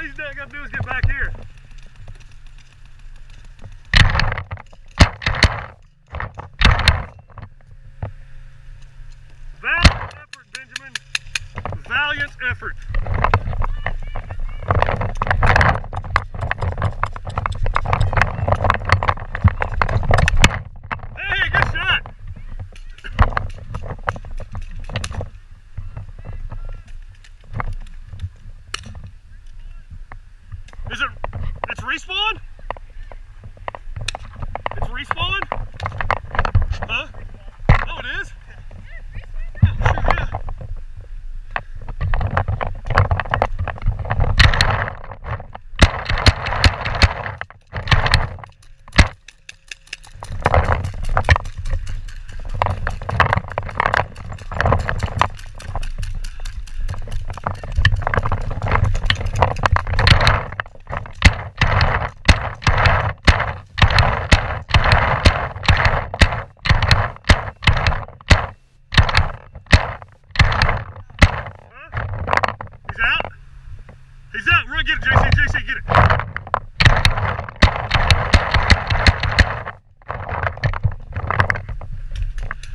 all he's got to do is get back here. Valiant effort, Benjamin. Valiant effort. Respawn? It's respawn? Huh? Oh, it is? Oh, shoot, yeah. Huh? He's out. He's out. Run, get it, JC. JC, get it.